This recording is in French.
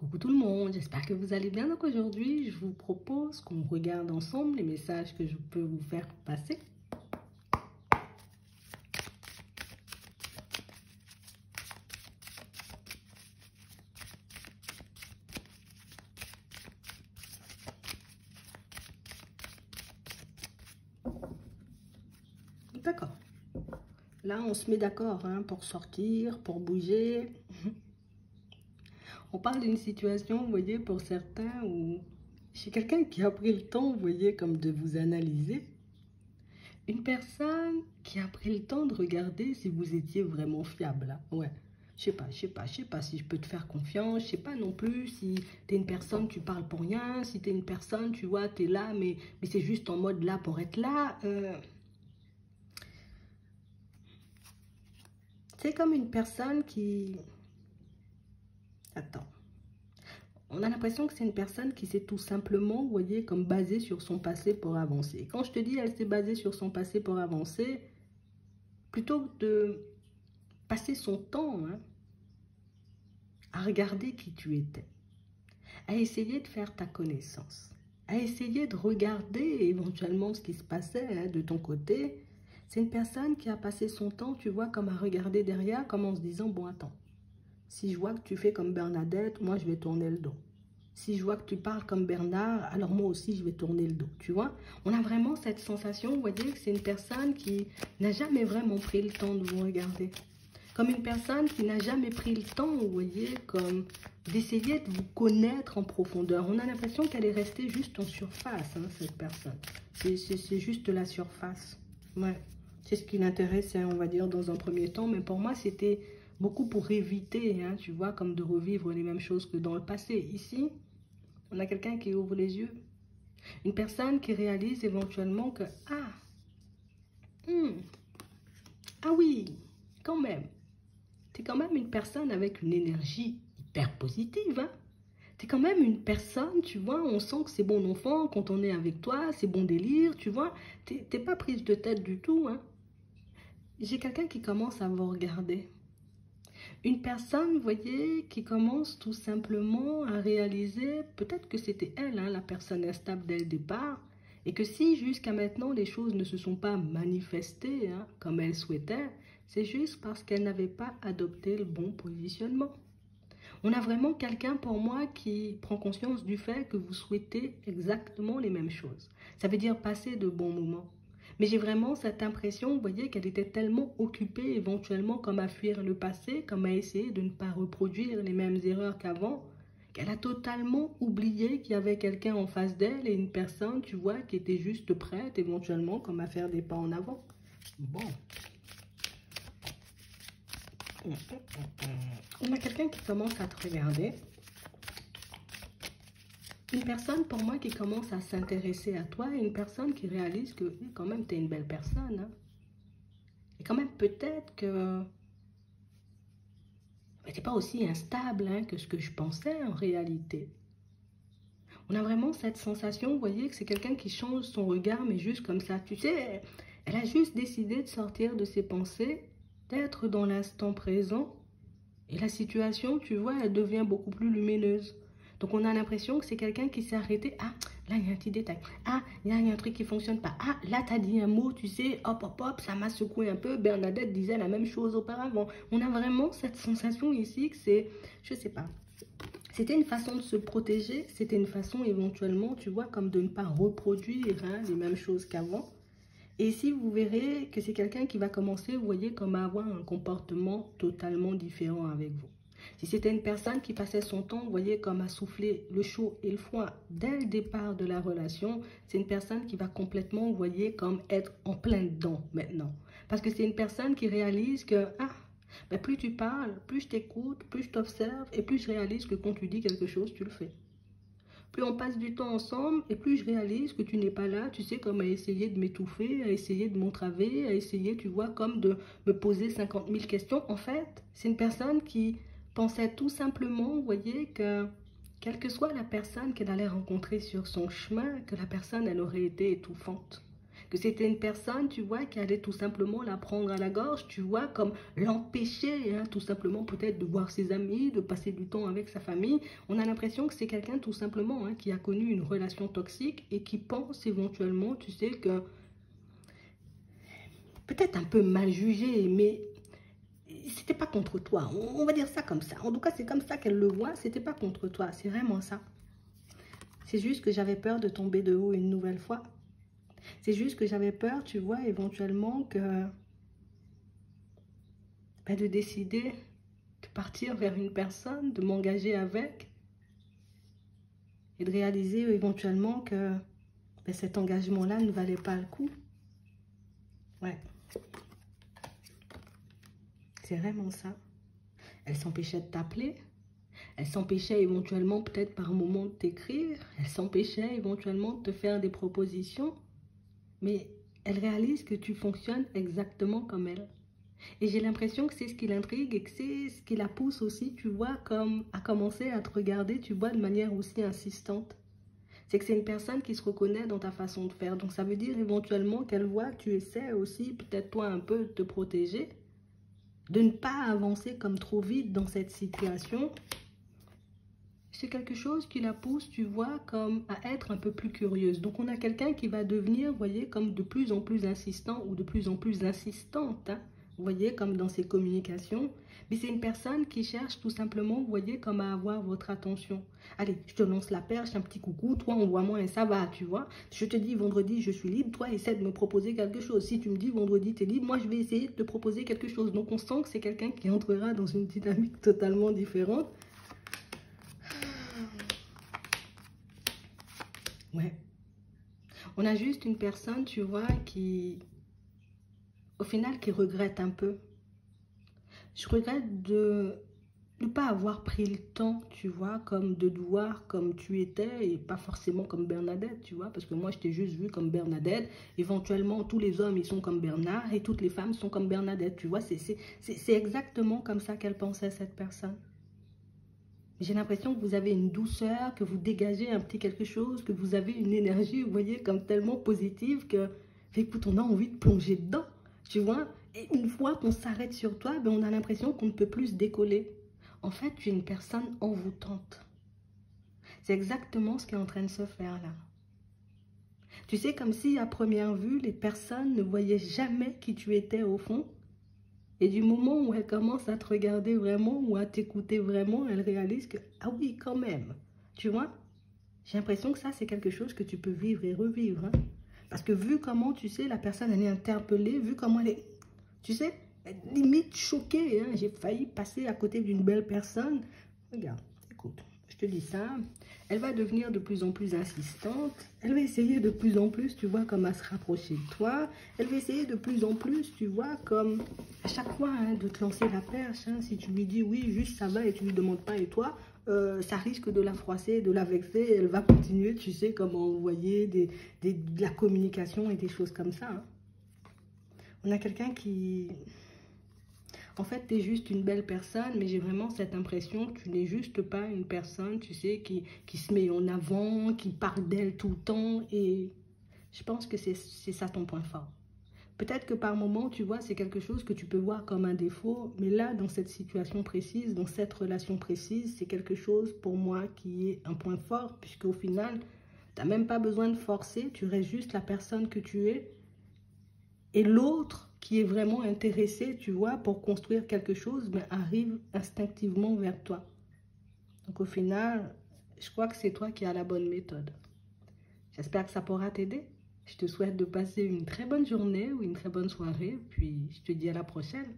Coucou tout le monde, j'espère que vous allez bien. Donc aujourd'hui, je vous propose qu'on regarde ensemble les messages que je peux vous faire passer. D'accord. Là, on se met d'accord hein, pour sortir, pour bouger. On parle d'une situation, vous voyez, pour certains, où chez quelqu'un qui a pris le temps, vous voyez, comme de vous analyser. Une personne qui a pris le temps de regarder si vous étiez vraiment fiable. Hein. Ouais. Je sais pas, je sais pas, je sais pas si je peux te faire confiance, je sais pas non plus si tu es une personne, tu parles pour rien, si tu es une personne, tu vois, tu es là, mais, mais c'est juste en mode là pour être là. Euh... C'est comme une personne qui... On a l'impression que c'est une personne qui s'est tout simplement, vous voyez, comme basée sur son passé pour avancer. Quand je te dis elle s'est basée sur son passé pour avancer, plutôt que de passer son temps hein, à regarder qui tu étais, à essayer de faire ta connaissance, à essayer de regarder éventuellement ce qui se passait hein, de ton côté, c'est une personne qui a passé son temps, tu vois, comme à regarder derrière, comme en se disant, bon, attends, si je vois que tu fais comme Bernadette, moi, je vais tourner le dos. Si je vois que tu parles comme Bernard, alors moi aussi, je vais tourner le dos, tu vois? On a vraiment cette sensation, vous voyez, que c'est une personne qui n'a jamais vraiment pris le temps de vous regarder. Comme une personne qui n'a jamais pris le temps, vous voyez, comme d'essayer de vous connaître en profondeur. On a l'impression qu'elle est restée juste en surface, hein, cette personne. C'est juste la surface. Ouais. C'est ce qui l'intéressait, on va dire, dans un premier temps. Mais pour moi, c'était beaucoup pour éviter, hein, tu vois, comme de revivre les mêmes choses que dans le passé. Ici, on a quelqu'un qui ouvre les yeux. Une personne qui réalise éventuellement que, ah, hmm, ah oui, quand même, tu es quand même une personne avec une énergie hyper positive, hein. Tu es quand même une personne, tu vois, on sent que c'est bon enfant quand on est avec toi, c'est bon délire, tu vois. Tu pas prise de tête du tout, hein j'ai quelqu'un qui commence à vous regarder. Une personne, vous voyez, qui commence tout simplement à réaliser, peut-être que c'était elle, hein, la personne instable dès le départ, et que si jusqu'à maintenant les choses ne se sont pas manifestées hein, comme elle souhaitait, c'est juste parce qu'elle n'avait pas adopté le bon positionnement. On a vraiment quelqu'un pour moi qui prend conscience du fait que vous souhaitez exactement les mêmes choses. Ça veut dire passer de bons moments. Mais j'ai vraiment cette impression, vous voyez, qu'elle était tellement occupée éventuellement comme à fuir le passé, comme à essayer de ne pas reproduire les mêmes erreurs qu'avant, qu'elle a totalement oublié qu'il y avait quelqu'un en face d'elle et une personne, tu vois, qui était juste prête éventuellement comme à faire des pas en avant. Bon. On a quelqu'un qui commence à te regarder une personne pour moi qui commence à s'intéresser à toi, une personne qui réalise que quand même tu es une belle personne. Hein. Et quand même peut-être que tu n'es pas aussi instable hein, que ce que je pensais en réalité. On a vraiment cette sensation, vous voyez, que c'est quelqu'un qui change son regard, mais juste comme ça. Tu sais, elle a juste décidé de sortir de ses pensées, d'être dans l'instant présent. Et la situation, tu vois, elle devient beaucoup plus lumineuse. Donc, on a l'impression que c'est quelqu'un qui s'est arrêté. Ah, là, il y a un petit détail. Ah, il y a un truc qui ne fonctionne pas. Ah, là, tu as dit un mot, tu sais, hop, hop, hop, ça m'a secoué un peu. Bernadette disait la même chose auparavant. On a vraiment cette sensation ici que c'est, je sais pas, c'était une façon de se protéger, c'était une façon éventuellement, tu vois, comme de ne pas reproduire hein, les mêmes choses qu'avant. Et ici, vous verrez que c'est quelqu'un qui va commencer, vous voyez, comme à avoir un comportement totalement différent avec vous. Si c'était une personne qui passait son temps, vous voyez, comme à souffler le chaud et le froid dès le départ de la relation, c'est une personne qui va complètement, vous voyez, comme être en plein dedans maintenant. Parce que c'est une personne qui réalise que, ah, ben plus tu parles, plus je t'écoute, plus je t'observe et plus je réalise que quand tu dis quelque chose, tu le fais. Plus on passe du temps ensemble et plus je réalise que tu n'es pas là, tu sais, comme à essayer de m'étouffer, à essayer de m'entraver, à essayer, tu vois, comme de me poser 50 000 questions. En fait, c'est une personne qui pensait tout simplement, vous voyez, que quelle que soit la personne qu'elle allait rencontrer sur son chemin, que la personne, elle aurait été étouffante. que c'était une personne, tu vois, qui allait tout simplement la prendre à la gorge, tu vois, comme l'empêcher, hein, tout simplement peut-être de voir ses amis, de passer du temps avec sa famille. On a l'impression que c'est quelqu'un tout simplement hein, qui a connu une relation toxique et qui pense éventuellement, tu sais, que peut-être un peu mal jugé, mais c'était pas contre toi. On va dire ça comme ça. En tout cas, c'est comme ça qu'elle le voit. C'était pas contre toi. C'est vraiment ça. C'est juste que j'avais peur de tomber de haut une nouvelle fois. C'est juste que j'avais peur, tu vois, éventuellement que ben, de décider de partir vers une personne, de m'engager avec et de réaliser éventuellement que ben, cet engagement-là ne valait pas le coup. Ouais. C'est vraiment ça. Elle s'empêchait de t'appeler. Elle s'empêchait éventuellement peut-être par moment de t'écrire. Elle s'empêchait éventuellement de te faire des propositions. Mais elle réalise que tu fonctionnes exactement comme elle. Et j'ai l'impression que c'est ce qui l'intrigue et que c'est ce qui la pousse aussi, tu vois, comme à commencer à te regarder, tu vois, de manière aussi insistante. C'est que c'est une personne qui se reconnaît dans ta façon de faire. Donc ça veut dire éventuellement qu'elle voit que tu essaies aussi, peut-être toi un peu, de te protéger de ne pas avancer comme trop vite dans cette situation, c'est quelque chose qui la pousse, tu vois, comme à être un peu plus curieuse. Donc, on a quelqu'un qui va devenir, voyez, comme de plus en plus insistant ou de plus en plus insistante, hein, vous voyez, comme dans ses communications. Mais c'est une personne qui cherche tout simplement, vous voyez, comme à avoir votre attention. Allez, je te lance la perche, un petit coucou, toi envoie-moi un ça va, tu vois. Je te dis vendredi, je suis libre, toi essaie de me proposer quelque chose. Si tu me dis vendredi, tu es libre, moi je vais essayer de te proposer quelque chose. Donc on sent que c'est quelqu'un qui entrera dans une dynamique totalement différente. Ouais. On a juste une personne, tu vois, qui, au final, qui regrette un peu je regrette de ne pas avoir pris le temps, tu vois, comme de te voir comme tu étais et pas forcément comme Bernadette, tu vois, parce que moi, je t'ai juste vu comme Bernadette. Éventuellement, tous les hommes, ils sont comme Bernard et toutes les femmes sont comme Bernadette, tu vois. C'est exactement comme ça qu'elle pensait, cette personne. J'ai l'impression que vous avez une douceur, que vous dégagez un petit quelque chose, que vous avez une énergie, vous voyez, comme tellement positive que, écoute, on a envie de plonger dedans, tu vois. Et une fois qu'on s'arrête sur toi, ben on a l'impression qu'on ne peut plus se décoller. En fait, tu es une personne envoûtante. C'est exactement ce qui est en train de se faire là. Tu sais, comme si à première vue, les personnes ne voyaient jamais qui tu étais au fond. Et du moment où elles commencent à te regarder vraiment ou à t'écouter vraiment, elles réalisent que, ah oui, quand même. Tu vois? J'ai l'impression que ça, c'est quelque chose que tu peux vivre et revivre. Hein. Parce que vu comment, tu sais, la personne, elle est interpellée, vu comment elle est tu sais, limite choquée. Hein? J'ai failli passer à côté d'une belle personne. Regarde, écoute, je te dis ça. Elle va devenir de plus en plus insistante. Elle va essayer de plus en plus, tu vois, comme à se rapprocher de toi. Elle va essayer de plus en plus, tu vois, comme à chaque fois, hein, de te lancer la perche. Hein. Si tu lui dis oui, juste ça va et tu lui demandes pas et toi, euh, ça risque de la froisser, de la vexer. Elle va continuer, tu sais, comme envoyer des, de la communication et des choses comme ça. Hein. On a quelqu'un qui... En fait, tu es juste une belle personne, mais j'ai vraiment cette impression tu n'es juste pas une personne, tu sais, qui, qui se met en avant, qui parle d'elle tout le temps. Et je pense que c'est ça ton point fort. Peut-être que par moment, tu vois, c'est quelque chose que tu peux voir comme un défaut, mais là, dans cette situation précise, dans cette relation précise, c'est quelque chose pour moi qui est un point fort, puisque au final, tu n'as même pas besoin de forcer, tu restes juste la personne que tu es, et l'autre qui est vraiment intéressé, tu vois, pour construire quelque chose, ben, arrive instinctivement vers toi. Donc au final, je crois que c'est toi qui as la bonne méthode. J'espère que ça pourra t'aider. Je te souhaite de passer une très bonne journée ou une très bonne soirée. Puis je te dis à la prochaine.